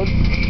road.